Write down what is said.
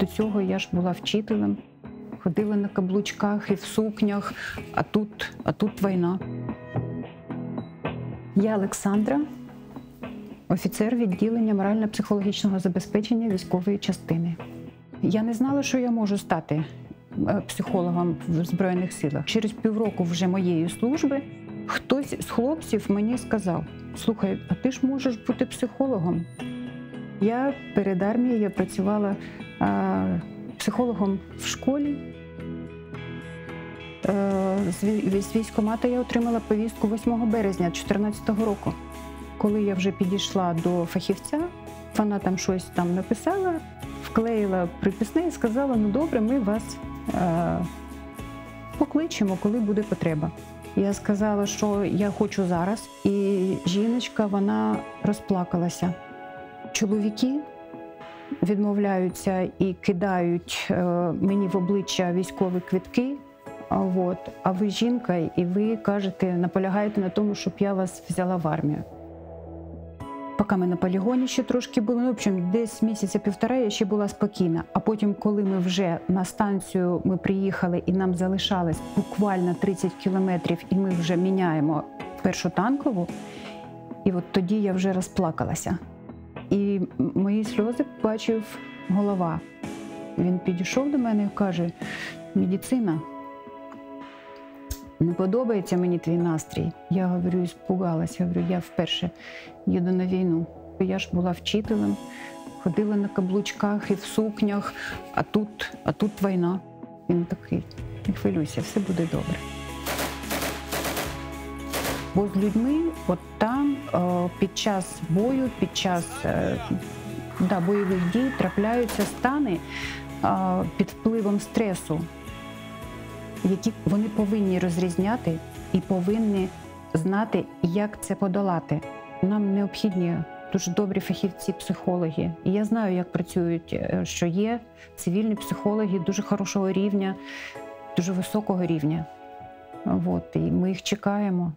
До цього я ж була вчителем, ходила на каблучках і в сукнях, а тут, а тут війна. Я Олександра, офіцер відділення морально-психологічного забезпечення військової частини. Я не знала, що я можу стати е, психологом в Збройних силах. Через півроку вже моєї служби хтось з хлопців мені сказав: слухай, а ти ж можеш бути психологом. Я перед армією працювала психологом в школі. Е, з військкомата я отримала повістку 8 березня 2014 року. Коли я вже підійшла до фахівця, вона там щось там написала, вклеїла приписне і сказала: ну добре, ми вас е, покличемо, коли буде потреба. Я сказала, що я хочу зараз, і жіночка вона розплакалася. Чоловіки відмовляються і кидають е, мені в обличчя військові квитки. А, от, а ви жінка, і ви кажете, наполягаєте на тому, щоб я вас взяла в армію. Поки ми на полігоні ще трошки були, ну, в общем, десь місяця півтора я ще була спокійна. А потім, коли ми вже на станцію ми приїхали і нам залишалось буквально 30 кілометрів, і ми вже міняємо першу танкову, і от тоді я вже розплакалася. І мої сльози бачив голова. Він підійшов до мене і каже: медицина, не подобається мені твій настрій. Я говорю, іспугалась. Я говорю, я вперше їду на війну. Я ж була вчителем, ходила на каблучках і в сукнях, а тут, а тут війна. Він такий, не хвилюйся, все буде добре. Бо з людьми, от там е, під час бою, під час е, да, бойових дій трапляються стани е, під впливом стресу, які вони повинні розрізняти і повинні знати, як це подолати. Нам необхідні дуже добрі фахівці, психологи. І я знаю, як працюють, що є цивільні психологи дуже хорошого рівня, дуже високого рівня. От, і ми їх чекаємо.